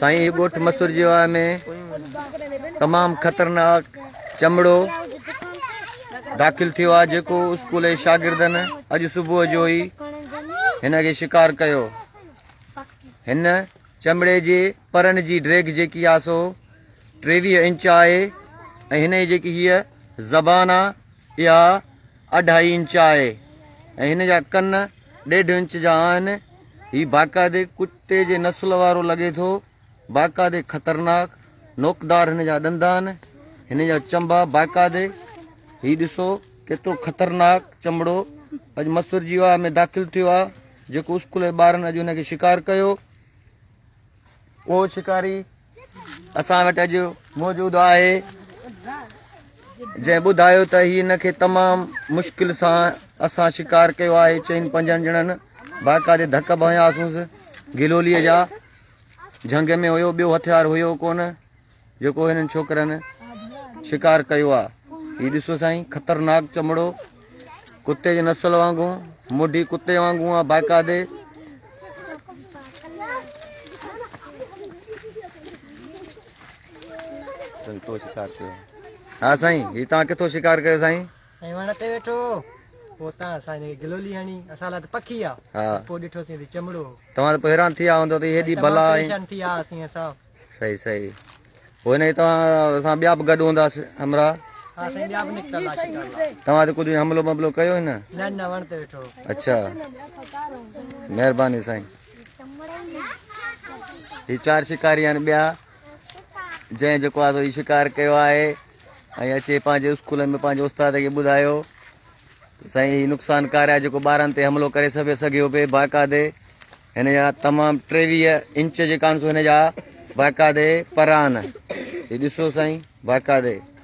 साईं ॻोठु मसूर जे में तमामु ख़तरनाक चमड़ो दाख़िल थियो आहे जेको स्कूल जे शागिर्दनि अॼु सुबुह जो ई हिन खे शिकार कयो हिन चमड़े जे परनि जी ड्रेग जेकी आहे सो टेवीह इंच आहे ऐं हिन जी जेकी हीअ ज़बान आहे इहा अढाई इंच आहे ऐं हिन जा कन ॾेढ इंच जा आहिनि हीअ बाक़ाइदे कुते जे नसुल वारो लॻे थो बाक़ाइदे ख़तरनाक नोकदार हिन जा धंदा आहिनि हिन जा चंबा बाक़ाइदे हीउ ॾिसो केतिरो ख़तरनाक चमड़ो अॼु मसूर जी में दाख़िलु थियो आहे जेको स्कूल जे ॿारनि अॼु हिन खे कयो उहो शिकारी असां वटि अॼु मौजूदु आहे जंहिं ॿुधायो त तमामु मुश्किल सां असां शिकार कयो आहे चइनि पंजनि ॼणनि बाक़ाइदे धक भयांसुसि गिलोलीअ जा झंग में हो ॿियो हथियार हुयो कोन जेको हिननि शिकार कयो आहे हीउ ख़तरनाक चमड़ो कुत्ते जे नसल वांगुरु मुढी कुते वांगुरु आहे बाक़ाइदे संतोष शिकार कयो हा साईं हीउ शिकार कयो साईं ते वेठो महिरबानी ही चार शिक आहिनि ॿिया जंहिं जेको शिकार कयो आहे ऐं अचे पंहिंजे स्कूल में पंहिंजे उस्ताद खे ॿुधायो साईं नुक़सानकार आहे जेको ॿारनि ते हमिलो करे सघे सघियो पिए बाक़ाइदे हिन जा तमामु टेवीह इंच जेका आहिनि सो हिन हिनजा बाइकादे परान ॾिसो साईं बाक़ाइदे